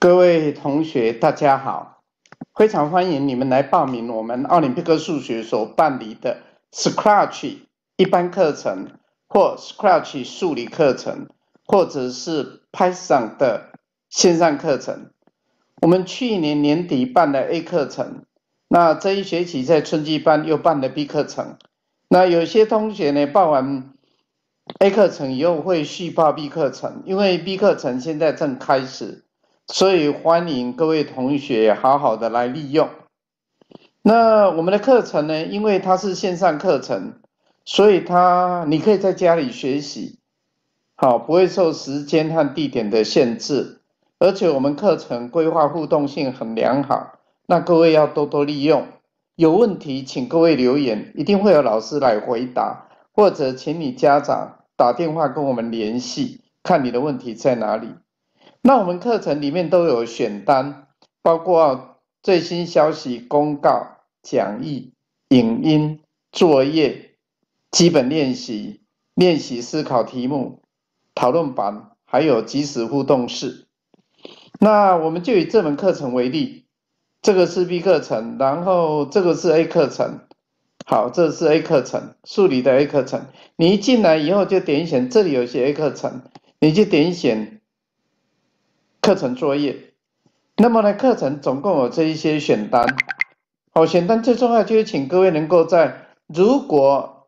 各位同学，大家好！非常欢迎你们来报名我们奥林匹克数学所办理的 Scratch 一般课程，或 Scratch 数理课程，或者是 Python 的线上课程。我们去年年底办了 A 课程，那这一学期在春季班又办了 B 课程。那有些同学呢，报完 A 课程以后会续报 B 课程，因为 B 课程现在正开始。所以欢迎各位同学好好的来利用。那我们的课程呢？因为它是线上课程，所以它你可以在家里学习，好，不会受时间和地点的限制。而且我们课程规划互动性很良好，那各位要多多利用。有问题请各位留言，一定会有老师来回答，或者请你家长打电话跟我们联系，看你的问题在哪里。那我们课程里面都有选单，包括最新消息、公告、讲义、影音、作业、基本练习、练习思考题目、讨论板，还有即时互动式。那我们就以这门课程为例，这个是 B 课程，然后这个是 A 课程。好，这是 A 课程，数理的 A 课程。你一进来以后就点选这里有些 A 课程，你就点选。课程作业，那么呢？课程总共有这一些选单，好，选单最重要就是请各位能够在，如果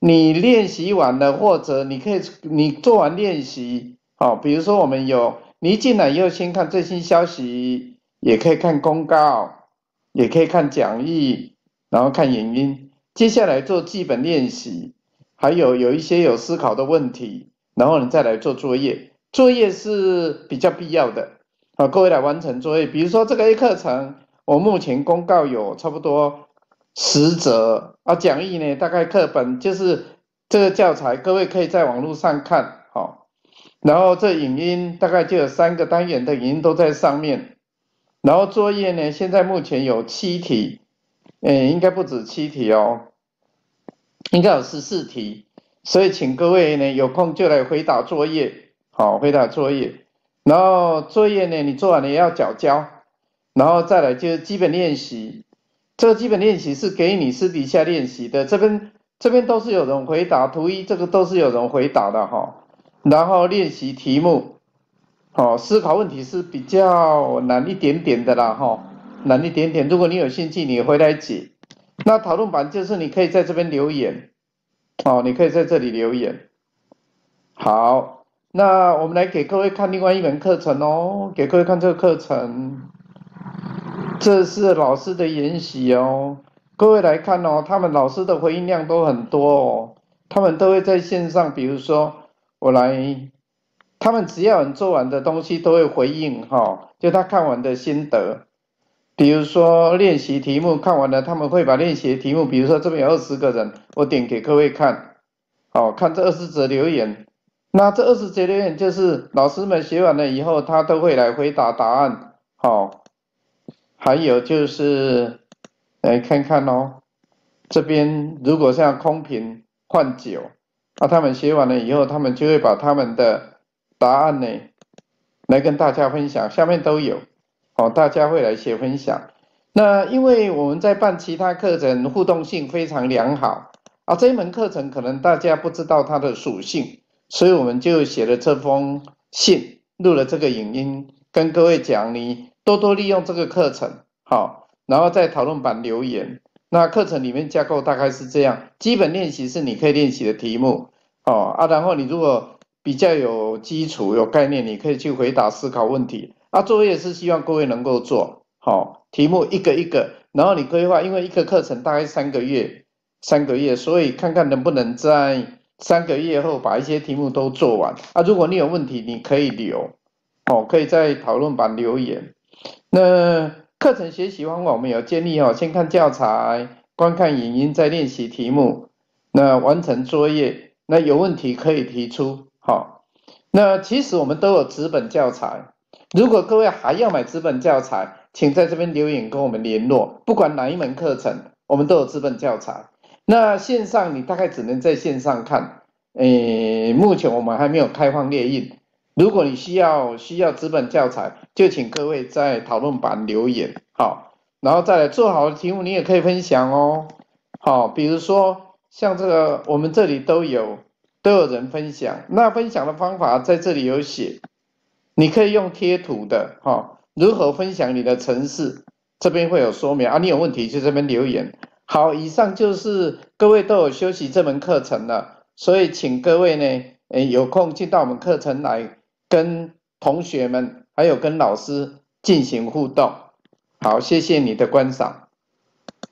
你练习完了，或者你可以你做完练习，好，比如说我们有你一进来以后先看最新消息，也可以看公告，也可以看讲义，然后看影音，接下来做基本练习，还有有一些有思考的问题，然后你再来做作业。作业是比较必要的，好，各位来完成作业。比如说这个 A 课程，我目前公告有差不多十则，啊，讲义呢，大概课本就是这个教材，各位可以在网络上看，好，然后这影音大概就有三个单元的影音都在上面，然后作业呢，现在目前有七题，嗯，应该不止七题哦，应该有十四题，所以请各位呢有空就来回答作业。好，回答作业，然后作业呢，你做完了也要缴交，然后再来就是基本练习。这个基本练习是给你私底下练习的，这边这边都是有人回答，图一这个都是有人回答的哈。然后练习题目，哦，思考问题是比较难一点点的啦哈，难一点点。如果你有兴趣，你回来解。那讨论版就是你可以在这边留言，哦，你可以在这里留言。好。那我们来给各位看另外一门课程哦，给各位看这个课程，这是老师的研习哦，各位来看哦，他们老师的回应量都很多哦，他们都会在线上，比如说我来，他们只要你做完的东西都会回应哈，就他看完的心得，比如说练习题目看完了，他们会把练习题目，比如说这边有二十个人，我点给各位看，好看这二十则留言。那这二十节留言就是老师们写完了以后，他都会来回答答案，好，还有就是来看看哦，这边如果像空瓶换酒，那他们写完了以后，他们就会把他们的答案呢来跟大家分享，下面都有，好，大家会来写分享。那因为我们在办其他课程，互动性非常良好啊，这一门课程可能大家不知道它的属性。所以我们就写了这封信，录了这个影音，跟各位讲，你多多利用这个课程，好，然后在讨论版留言。那课程里面架构大概是这样：基本练习是你可以练习的题目，哦啊，然后你如果比较有基础、有概念，你可以去回答思考问题。啊，作业是希望各位能够做好题目一个一个，然后你规划，因为一个课程大概三个月，三个月，所以看看能不能在。三个月后把一些题目都做完啊！如果你有问题，你可以留，哦，可以在讨论版留言。那课程学习方法我们有建立哦，先看教材，观看影音，再练习题目，那完成作业。那有问题可以提出，好。那其实我们都有纸本教材，如果各位还要买纸本教材，请在这边留言跟我们联络。不管哪一门课程，我们都有纸本教材。那线上你大概只能在线上看，诶，目前我们还没有开放列印，如果你需要需要纸本教材，就请各位在讨论版留言，好，然后再来做好的题目，你也可以分享哦，好，比如说像这个，我们这里都有都有人分享，那分享的方法在这里有写，你可以用贴图的，哈，如何分享你的城市，这边会有说明。啊，你有问题就这边留言。好，以上就是各位都有休息这门课程了，所以请各位呢，诶，有空进到我们课程来。跟同学们还有跟老师进行互动，好，谢谢你的观赏。